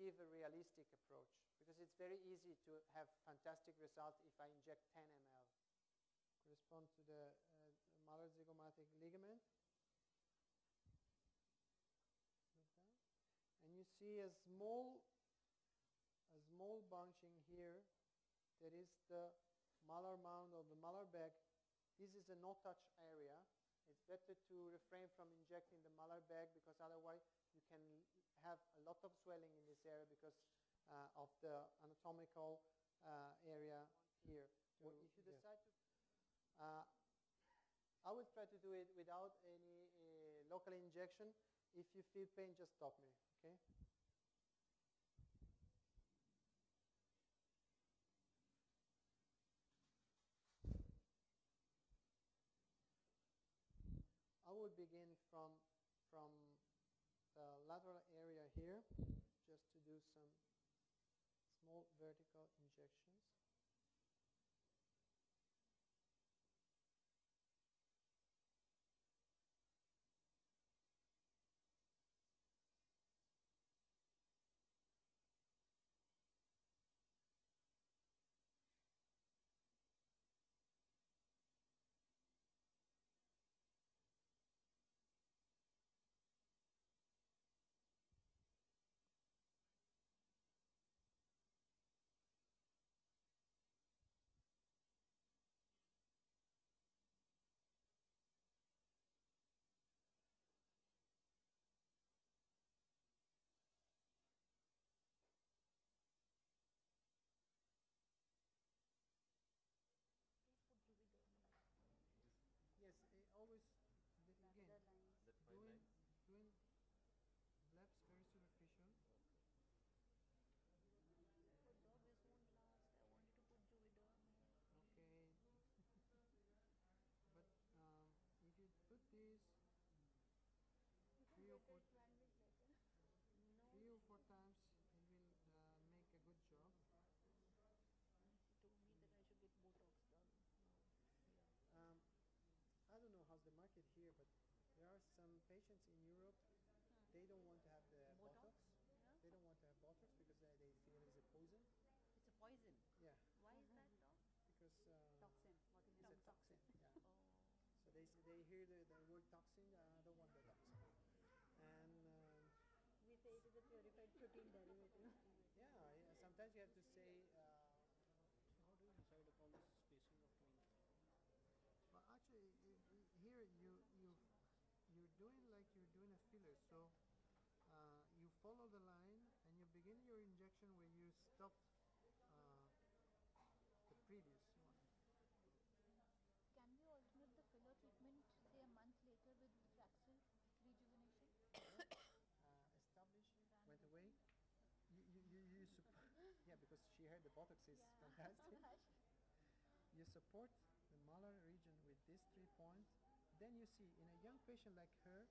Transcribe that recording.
give a realistic approach because it's very easy to have fantastic results if I inject 10 ml. Correspond to the uh, malar zygomatic ligament. And you see a small, a small bunching here. That is the malar mound or the malar bag. This is a no-touch area. It's better to refrain from injecting the malar bag because otherwise can have a lot of swelling in this area because uh, of the anatomical uh, area here. Well, if you decide to, uh, I will try to do it without any uh, local injection. If you feel pain, just stop me, okay? I will begin from, from the lateral area here, just to do some small vertical injections. Yes, uh, always the, again Lateral lines. That five doing lines? doing flaps very superficial. For dog, this won't last. I wanted to put Juvederm here. Okay. but um, if you put this three or four one week later. No. three or four times, it will uh, make a good job. He told me that I should get Botox done. No. Um, I don't know how's the market here, but there are some patients in Europe. They don't want to have the Botox? Botox. Yeah? They don't want to have Botox because they, they feel it's a poison. It's a poison. Yeah, Why is that dog? because uh, Toxin. What is it's a toxin. Yeah. Oh. So they they hear the, the word toxin. Uh, don't want the toxin. And um, We say it is a purified protein derivative. yeah, yeah, sometimes you have to say. Uh, So how do you decide upon the spacing of doing it? But actually, i- i- here you you you're doing like you're doing a filler. So uh, you follow the line and you begin your injection where you stopped uh, the previous one. Can we alternate the filler treatment, say a month later, with Fraxel rejuvenation? Uh, established, went away. You you you, you sup- yeah because she heard the Botox is fantastic. you support the malar region with these three points. Then you see in a young patient like her,